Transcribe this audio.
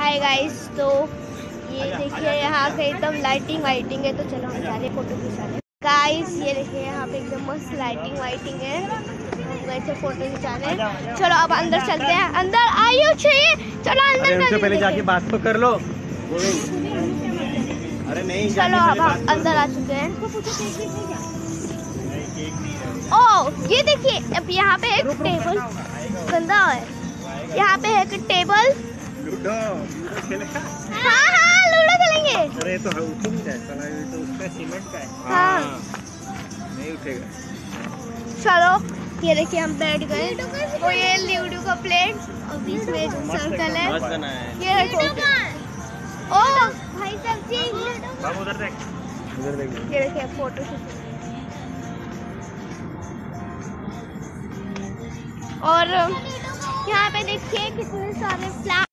Hi guys तो ये देखिए यहाँ पे एकदम लाइटिंग वाइटिंग है तो चलो हम जा रहे फ़ोटो खिंचाने गाइस ये देखिए यहाँ पे एकदम मस्त लाइटिंग वाइटिंग है थे फ़ोटो खिंचाने चलो अब अंदर चलते हैं अंदर आइयो चाहिए चलो अंदर पहले जाके बात तो कर लो अरे नहीं चलो अब हम अंदर आ चुके हैं ओ ये देखिए अब यहाँ पे एक टेबल गंदा है यहाँ पे है एक टेबल लूडो लूडो खेलेगा हाँ हाँ लूडो खेलेंगे अरे तो उठ नहीं जाए साला ये तो उसका सीमेंट का है हाँ। नहीं उठेगा चलो ये देखिए हम बैठ गए और ये लूडो का प्लेट और बीच में एक सर्कल है ये देखो ओ भाई सब्ज़ी बाबू उधर देख उधर देख ये देखिए फ़ोटो शूट और यहाँ पे देखिए कितने सारे फ्लावर